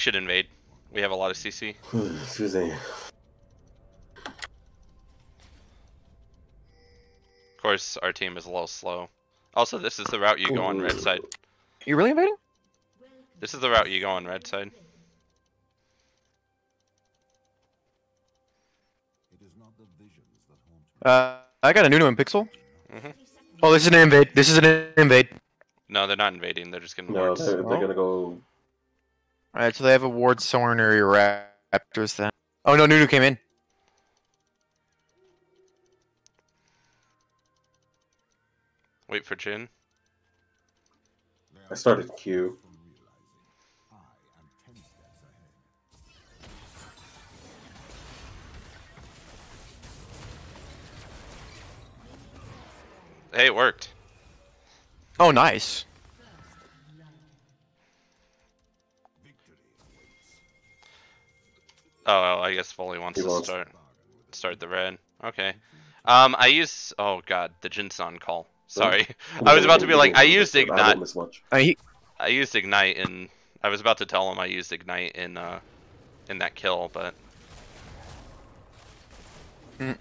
should invade. We have a lot of CC. Excuse me. Of course, our team is a little slow. Also, this is the route you go on red side. You really invading? This is the route you go on red side. It is not the visions that haunt me. Uh, I got a Nunu and Pixel. Mhm. Oh, this is an invade. This is an invade. No, they're not invading. They're just gonna No, they're, they're Oh. gonna go. Alright, so they have a ward somewhere Raptors then. Oh no, Nunu came in. Wait for Jin. I started Q. from realizing I am ten steps ahead. Hey, it worked. Oh, nice. Oh, well, I guess Voli wants He to wants- start start the red. Okay. Um, I use. Oh God, the Jin's on call. Sorry, I was about to be like, I used I ignite. miss. I he, I used ignite in. I was about to tell him I used ignite in uh, in that kill, but mm,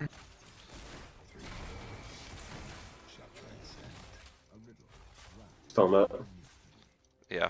Shall transcend. A riddle wrapped Still not. yeah.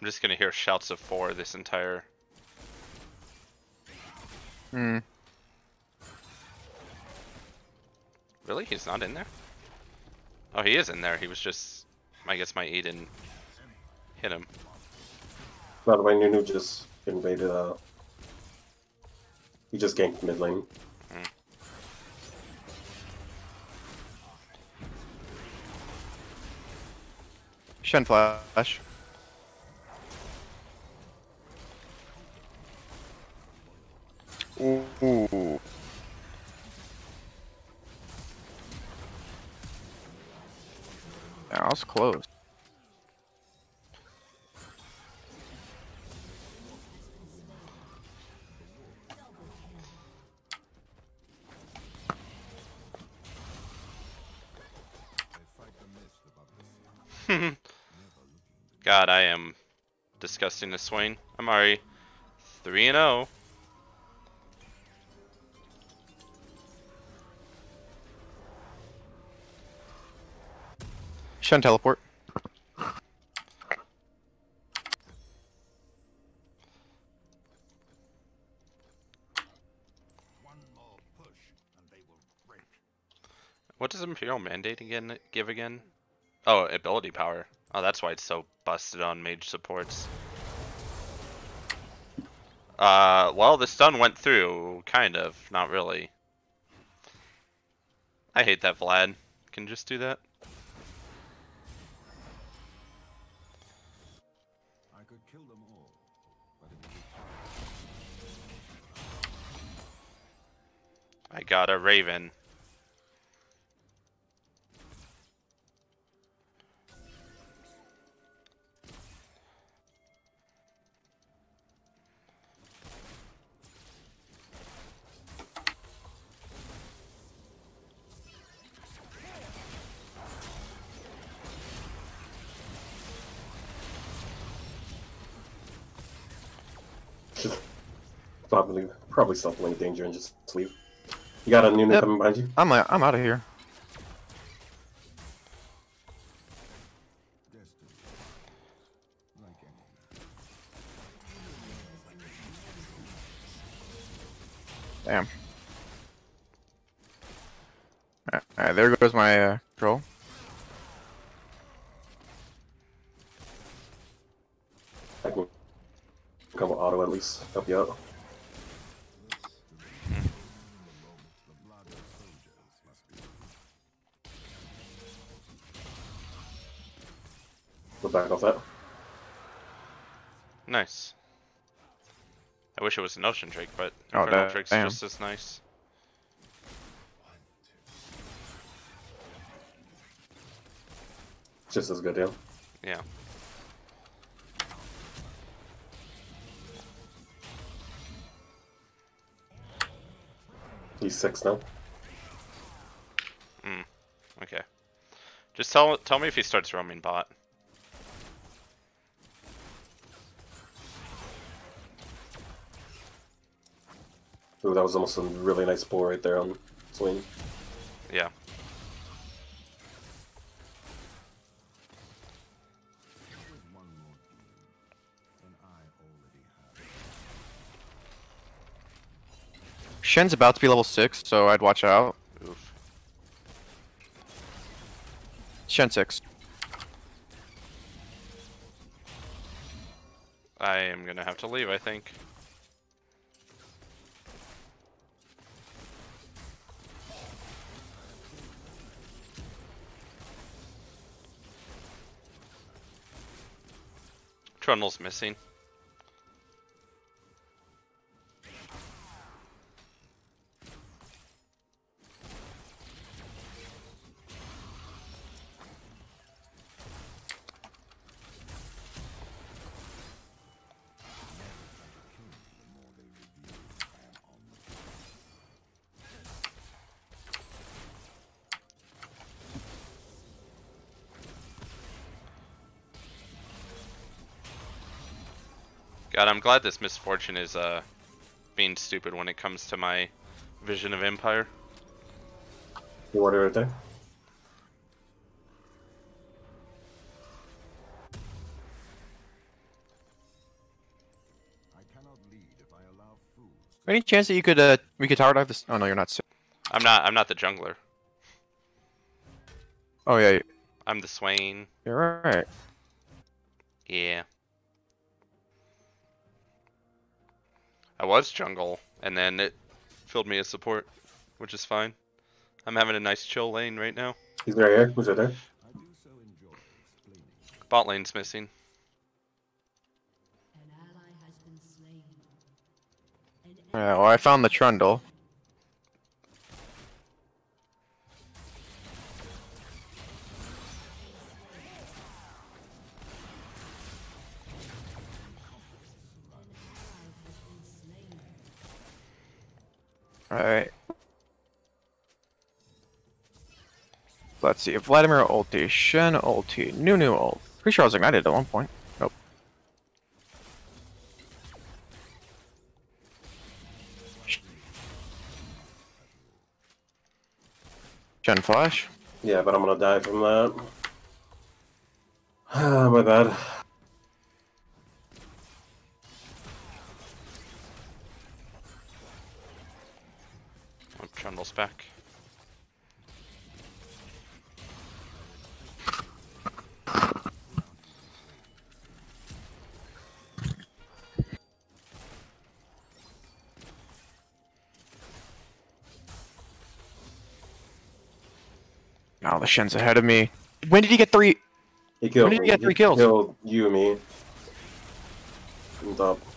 I'm just gonna hear shouts of four this entire. hmm. Really, he's not in there. Oh, he is in there. He was just. I guess my E didn't hit him. By the way, Nunu just invaded. Uh, he just ganked mid lane. Shen flash. Sea, was close. God, I am disgusting to Swain. I'm already 3 and oh. 0. Shen teleport. What does Imperial Mandate again give again? Oh, ability power. Oh, that's why it's so busted on mage supports. Uh, well, the stun went through, kind of, not really. I hate that Vlad. Can just do that. Could kill them all, I got a Raven. Probably playing danger and just leave. You got a Nunu Yep. coming behind you. I'm uh, I'm out of here. destiny. Like any man. Damn. Alright, alright, there goes my uh, troll. I can come auto at least help you out. Go back off that. Nice. I wish it was an ocean drake, but Oh, Infernal da- Drake's damn. just as nice. Just as good, yeah. Yeah. He's six now. Hmm. Okay. Just tell tell me if he starts roaming bot. Ooh, that was almost a really nice pull right there on swing. Yeah. With one more dream, and I already have. Shen's about to be level 6, so I'd watch out. Oof. Shen 6. I am gonna have to leave, I think. Trundle's missing. God, I'm glad this Miss Fortune is uh being stupid when it comes to my vision of Empire. You order right there. I cannot lead if I allow fools. Any chance that you could, uh, we could tower dive this? Oh no, you're not. si- I'm not I'm not the jungler. Oh yeah, I'm the Swain. you're right. Yeah. I was jungle, and then it filled me as support, which is fine. I'm having a nice chill lane right now. He's right here. Who's right there? I do so enjoy explaining. Bot lane's missing. An ally has been slain. An Yeah, well, I found the Trundle. Alright. Let's see. Vladimir ulti, Shen ulti, Nunu ult. Pretty sure I was ignited at one point. Nope. Shen flash. Yeah, but I'm gonna die from that. My bad. Oh, Trundle's back. Oh, the Shen's ahead of me. When did he get three? He killed when did he me. get three kills? killed you and me. On top.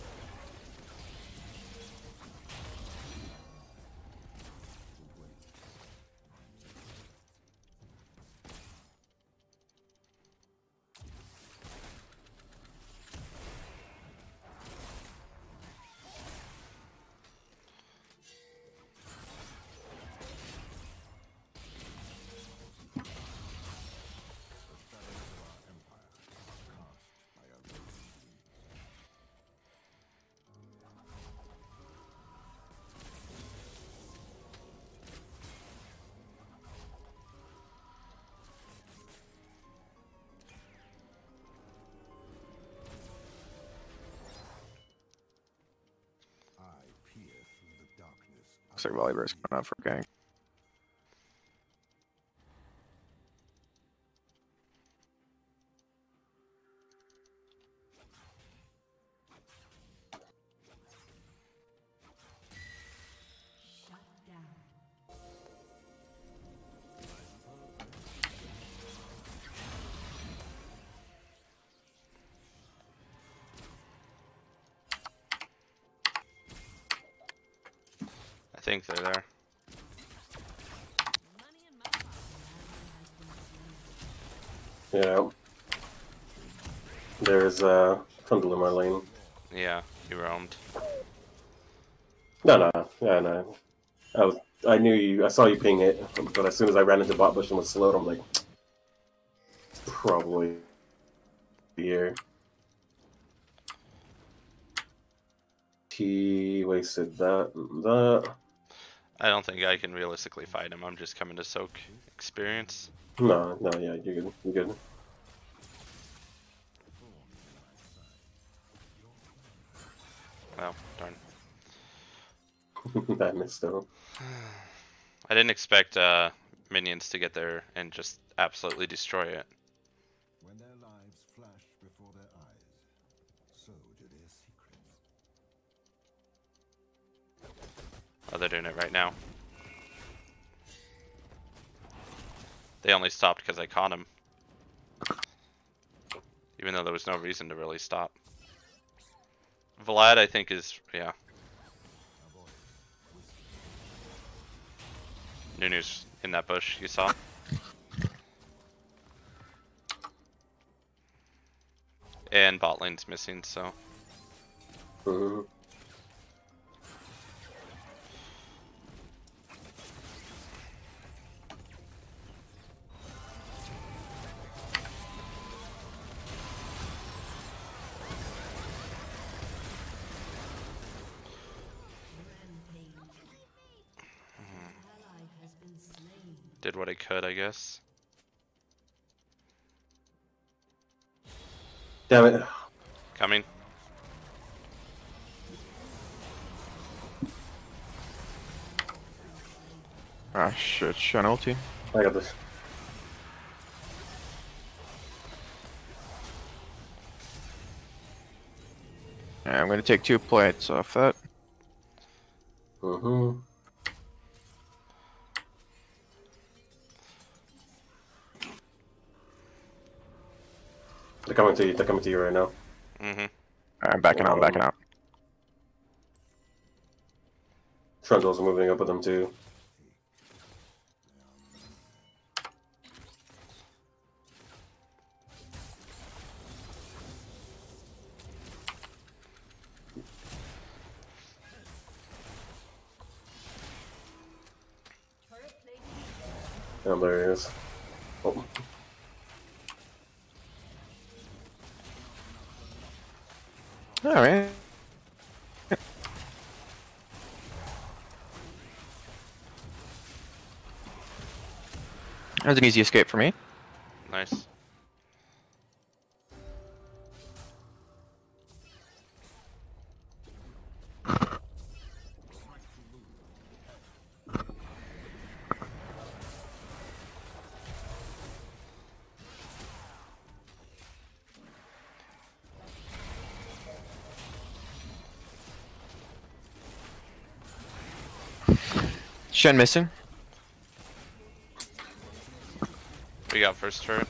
Looks like Volibear's coming out for gank. Yeah. There's uh Trundle in my lane. Yeah, he roamed. No, no, yeah, no. I was, I knew you. I saw you ping it, but as soon as I ran into bot bush and was slowed, I'm like, probably here. He wasted that. and That. I don't think I can realistically fight him. I'm just coming to soak experience. No, no, yeah, you're good. You're good. Oh, darn. I missed though. I didn't expect uh, minions to get there and just absolutely destroy it. When their lives flash before their eyes, so do their secrets. Oh, they're doing it right now. They only stopped because I caught him. Even though there was no reason to really stop. Vlad, I think, is, yeah. Nunu's in that bush, you saw? And bot lane's missing, so. What I could, I guess. Damn it. Coming. Ah shit, Shen ulti. I got this. Yeah, I'm gonna take two plates off that. Mm-hmm. They're coming to you. They're coming to you right now. Mm-hmm. I'm backing out, I'm backing out. Trundle's moving up with them too. That was an easy escape for me. Nice. Shen missing. We got first turret.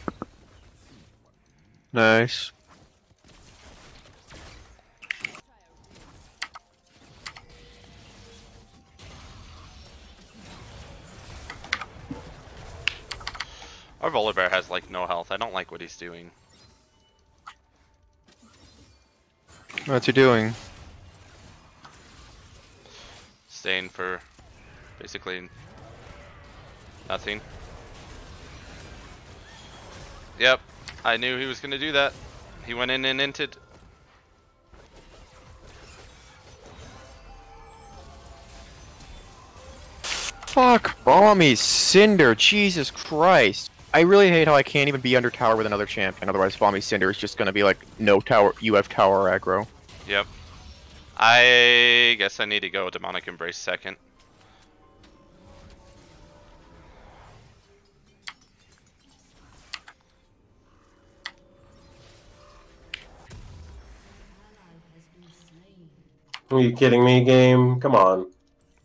Nice. Our Volibear has like no health. I don't like what he's doing. What's he doing? Staying for basically nothing. I knew he was gonna do that. He went in and inted. Fuck, Balmy Cinder, Jesus Christ. I really hate how I can't even be under tower with another champion, otherwise Balmy Cinder is just gonna be like, no tower, you have tower aggro. Yep. I guess I need to go Demonic Embrace second. Are you kidding me, game? Come on.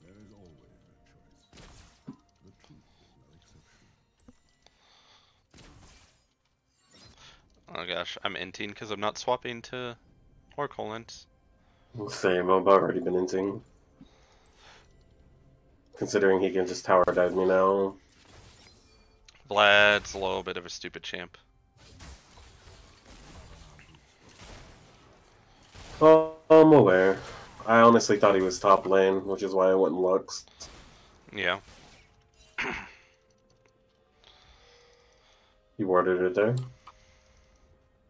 There is always a choice. The truth is no exception. Oh gosh, I'm inting because I'm not swapping to Oracle Lens. Same, I've already been inting. Considering he can just tower dive me now. Vlad's a little bit of a stupid champ. Oh, I'm aware. I honestly thought he was top lane, which is why I went Lux. Yeah. He warded it there.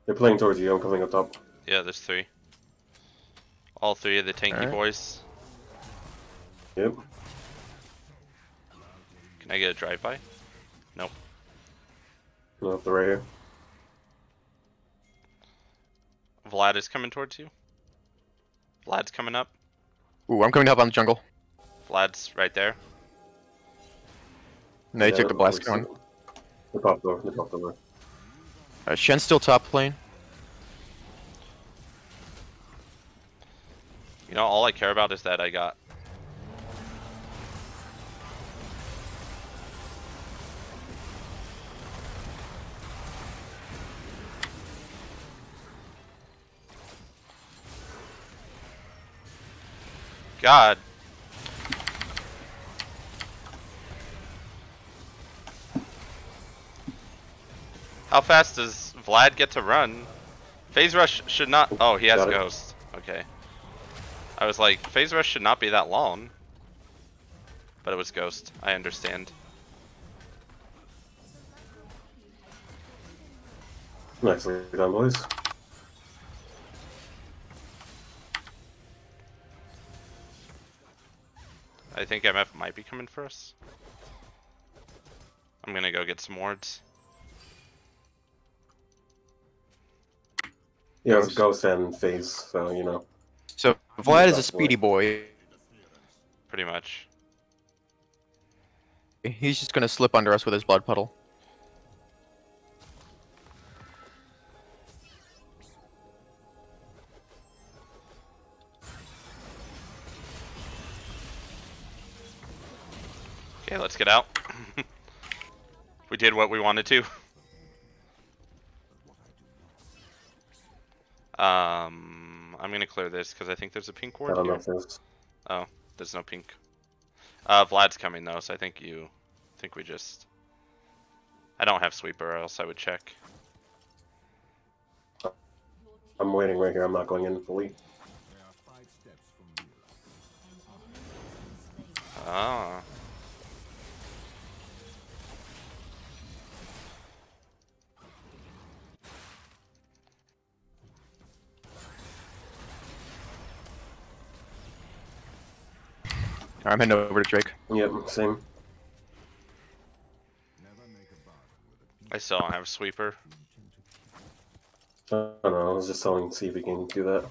They're playing towards you, I'm coming up top. Yeah, there's three. All three of the tanky Alright. boys. Yep. Can I get a drive-by? Nope. No, they're right here. Vlad is coming towards you. Vlad's coming up. Ooh, I'm coming to help on the jungle. Vlad's right there. No, they Yeah, took the blast obviously. going. They popped over, they popped over. Uh, Shen's still top lane. You know, all I care about is that I got. God. How fast does Vlad get to run? Phase Rush should not. Oh, oh he has Ghost. Okay. I was like, Phase Rush should not be that long. But it was Ghost. I understand. Nicely done, boys. I think MF might be coming for us. I'm gonna go get some wards. Yeah, it's Ghost and Phase, so you know. So Vlad is a speedy boy. Pretty much. He's just gonna slip under us with his blood puddle. Get out. we did what we wanted to. Um, I'm gonna clear this because I think there's a pink ward here. Oh, there's no pink. Uh, Vlad's coming though, so I think you, I think we just. I don't have sweeper, else I would check. I'm waiting right here, I'm not going in fully. They are five steps from real. Ah. I'm heading over to Drake. Yep, same. Never make a bargain with a I still don't have a sweeper. I don't know, I was just telling see if we can do that.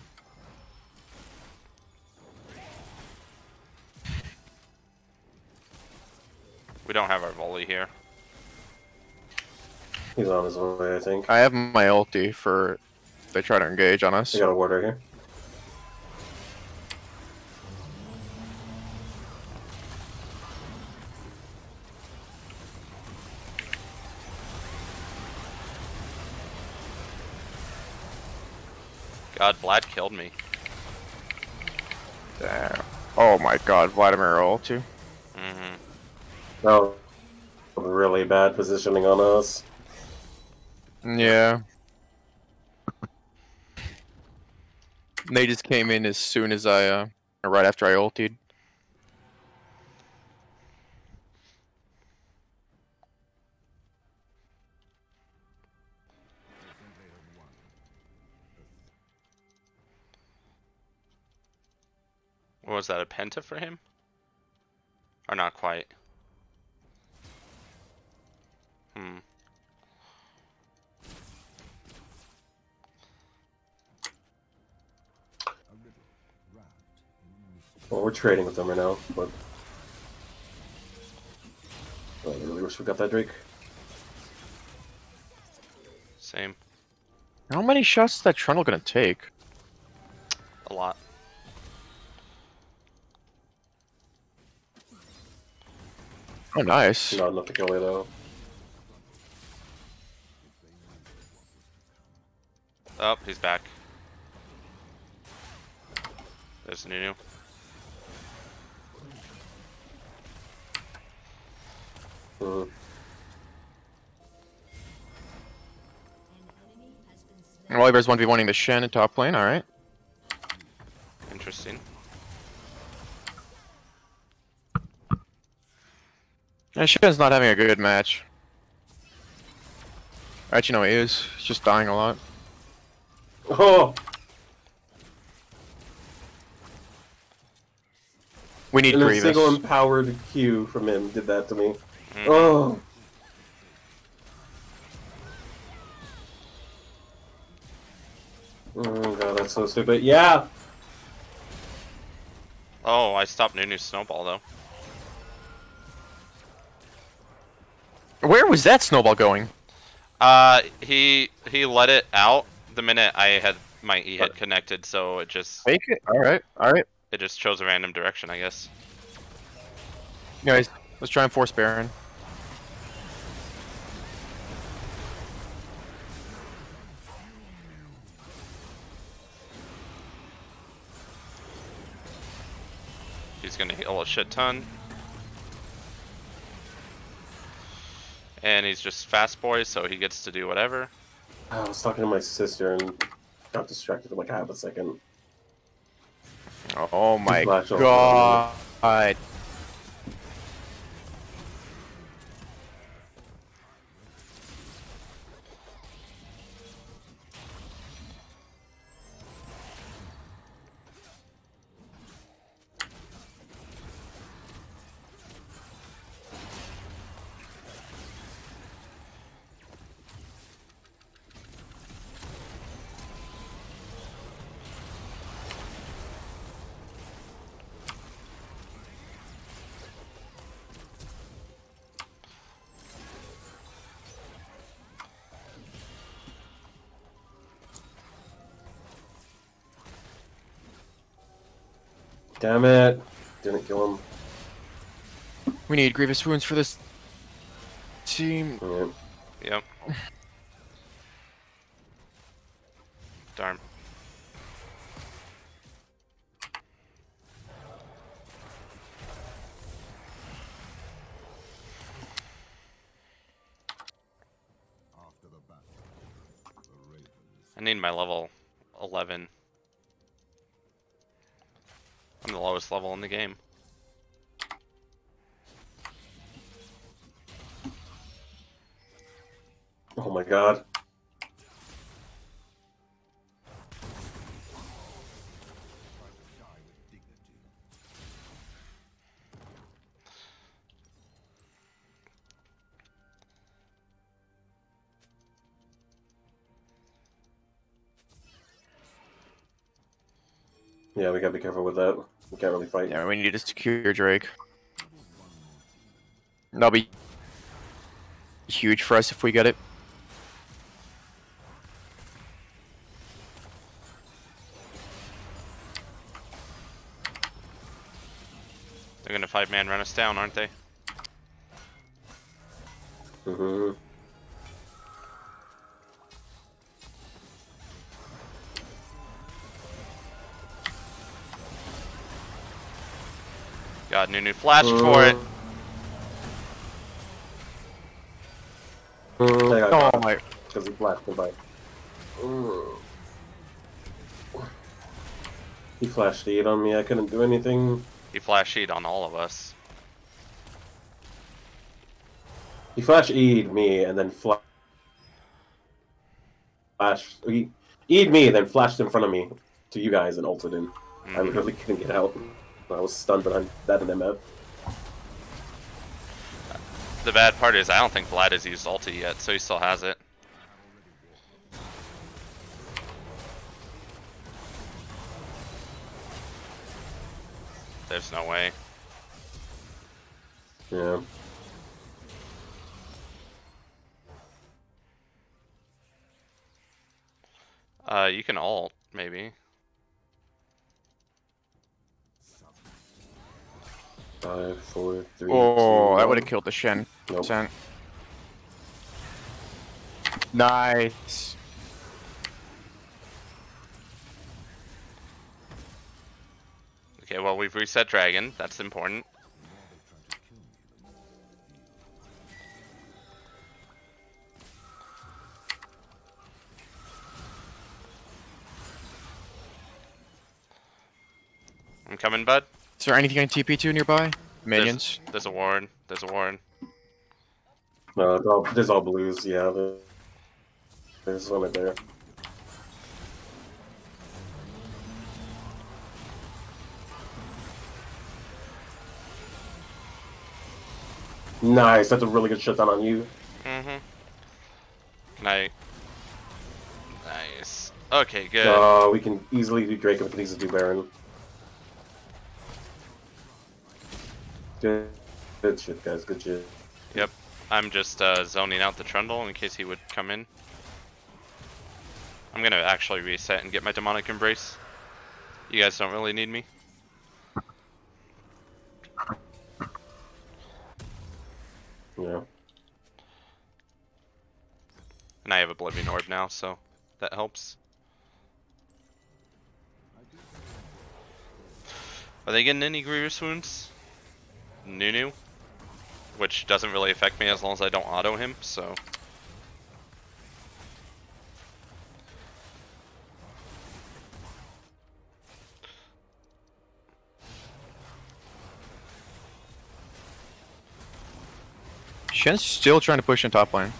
We don't have our Voli here. He's on his way, I think. I have my ulti for if they try to engage on us. I got a ward right here. God, Vlad killed me. Damn. Oh my god, Vladimir ulti. Mm-hmm. Oh, really bad positioning on us. Yeah. They just came in as soon as I, uh, right after I ultied. What was that, a penta for him? Or not quite? Hmm. A riddle wrapped in mystery. Well, we're trading with them right now, but. Oh, I really wish we got that Drake. Same. How many shots is that Trundle gonna take? A lot. Oh, nice. Not enough to kill me though. Oh, he's back. There's Nunu. Well, Oliver's 1v1ing the Shen in top lane, alright. Yeah, Shen's not having a good match. Actually, no, he is. He's just dying a lot. Oh, We need and a single empowered Q from him did that to me. Mhm. Oh. Oh god, that's so stupid. Yeah. Oh, I stopped Nunu's snowball though. Where was that snowball going? Uh, he he let it out the minute I had my E had connected, so it just it? Alright, alright. it just chose a random direction, I guess. Anyways, let's try and force Baron. He's gonna heal a shit ton. And he's just fast boy, so he gets to do whatever. I was talking to my sister and got distracted for like half a second. Oh my Flash over. god. Damn it. Didn't kill him. We need Grievous Wounds for this team. Yeah. Yep. Darn. After the battle, the I need my level Yeah, we gotta be careful with that. We can't really fight. Yeah, we need to secure Drake. That'll be huge for us if we get it. They're gonna five man run us down, aren't they? hmm God, Nunu flashed for it. I got Oh my. because he flashed the by. Mm. He flashed eight on me. I couldn't do anything. He flash sheet on all of us. He flash E'd me and then fla- flashed. He E'd me and then flashed in front of me to you guys and ulted in. I Mhm. literally couldn't get out. I was stunned behind that in MF. The bad part is I don't think Vlad has used ulti yet, so he still has it. There's no way. Yeah. Uh, you can alt, maybe. Five, four, three. Oh, two, that would have killed the Shen. Nope. Shen. Nice. Okay, well we've reset dragon. That's important. I'm coming, bud. Is there anything I can TP to nearby? Minions. There's, a warren. There's a warren. No, it's all, there's all blues. Yeah, there- there's one right there. Nice. That's a really good shutdown on you. Mm-hmm. Night. Nice. Okay, good. Uh, we can easily do Drake and we can easily do Baron. Good, good shit, guys. Good shit. Yep. I'm just uh, zoning out the Trundle in case he would come in. I'm gonna actually reset and get my Demonic Embrace. You guys don't really need me. Yeah. And I have Oblivion Orb now, so that helps. Are they getting any Grievous Wounds? Nunu? Which doesn't really affect me as long as I don't auto him, so... Shen's still trying to push in top lane.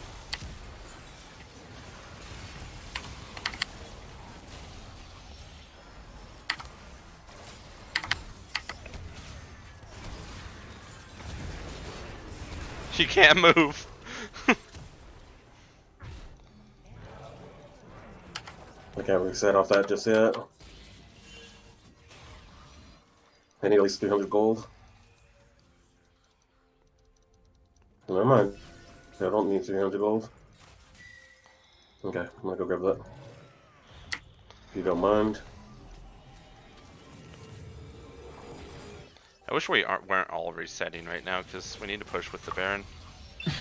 She can't move! I can't reset off that just yet. I need at least 300 gold. Never mind. I don't need 300 gold. Okay, I'm gonna go grab that. If you don't mind. Wish we aren't, weren't all resetting right now, because we need to push with the Baron.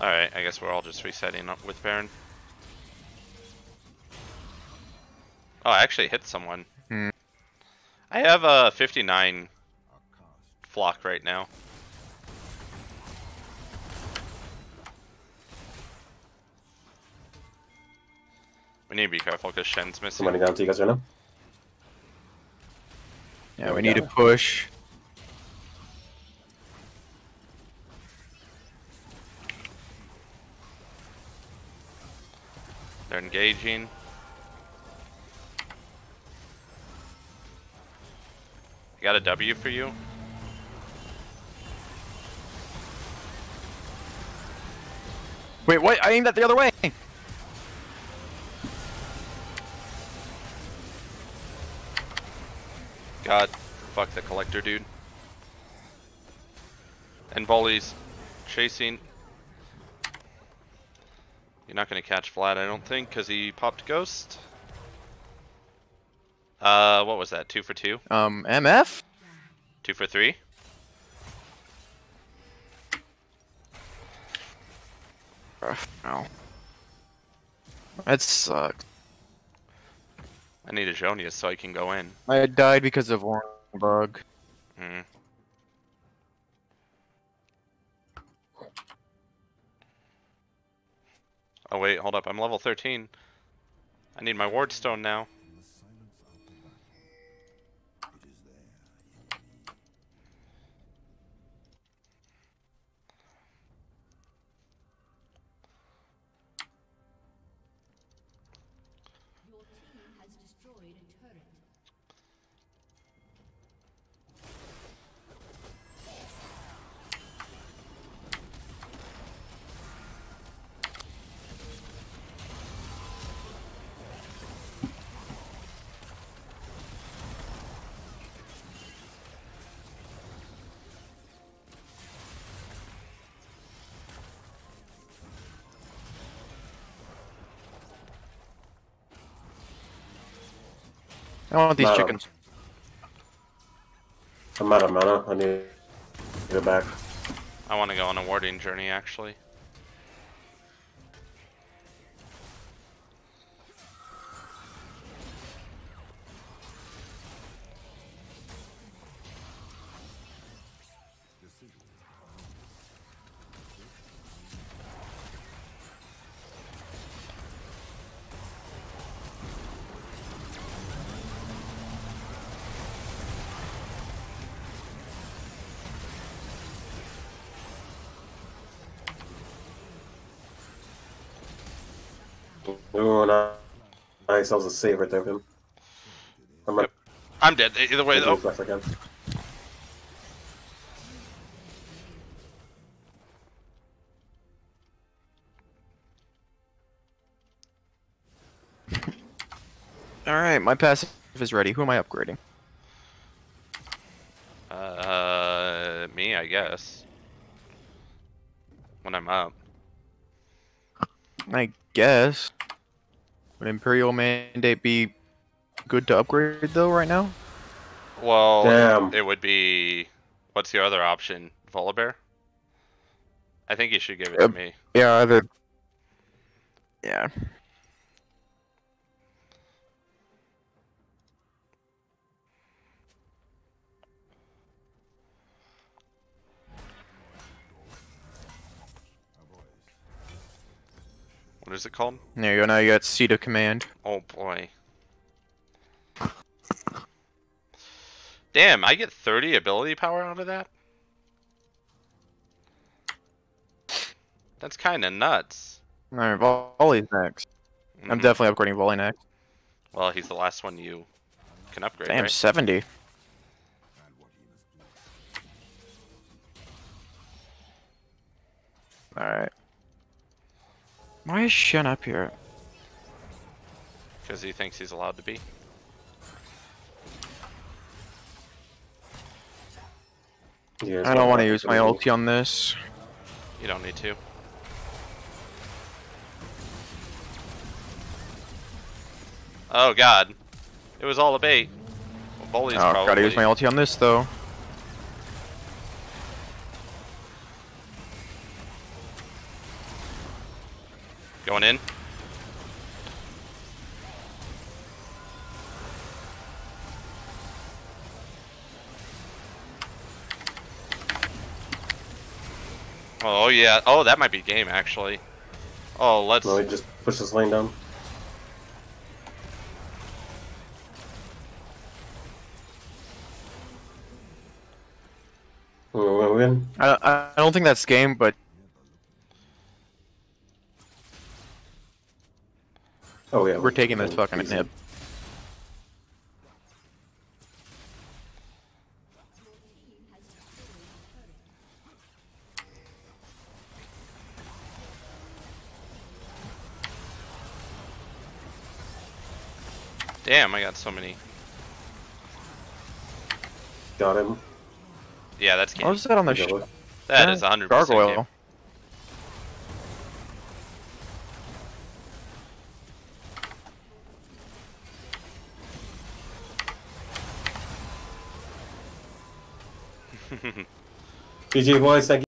Alright, I guess we're all just resetting up with Baron. Oh, I actually hit someone. Hmm. I have a 59 flock right now. We need to be careful because Shen's missing. I'm running down to you guys right now. Yeah, we need to push. They're engaging. Got a W for you. Wait, what? I aimed that the other way. God, fuck the collector, dude. And Voli's chasing. You're not gonna catch Vlad, I don't think, because he popped Ghost. Uh, what was that? Two for two? Um, MF? Two for three? Ugh, no. That sucks. I need a Zhonya's so I can go in. I died because of one bug. Hmm. Oh wait, hold up. I'm level 13. I need my ward stone now. I want these Madam. chickens. I'm out of mana. I need to go back. I want to go on a warding journey actually. Ooh, nice. Nice. That was a save right there of him. I'm Yep. I'm dead. Either way though. Back again. Alright, my passive is ready. Who am I upgrading? Uh, me, I guess. When I'm up. I guess. Would Imperial Mandate be good to upgrade though right now? Well, Damn. it would be. What's your other option? Volibear? I think you should give it Yep. to uh, me. Yeah, either. Yeah. What is it called? There you go. Now you got seat of command. Oh boy. Damn, I get 30 ability power out of that? That's kind of nuts. Alright, Voli's next. I'm Mhm. definitely upgrading volley next. Well, he's the last one you can upgrade, Damn, right? 70. Alright. Why is Shen up here? Because he thinks he's allowed to be. Yeah, I don't want to use my ulti on this. You don't need to. Oh god. It was all a bait. Well, Voli's Oh, probably... gotta use my ulti on this though. Going in. Oh yeah. Oh, that might be game actually. Oh, let's. No, he just push this lane down. We're we win. I, I I don't think that's game, but Oh yeah, we're taking this fucking easy. nib. Damn, I got so many. Got him. Yeah, that's game. What was that on the Good sh- job. That uh, is 100% gargoyle? game. GG boys, thank you.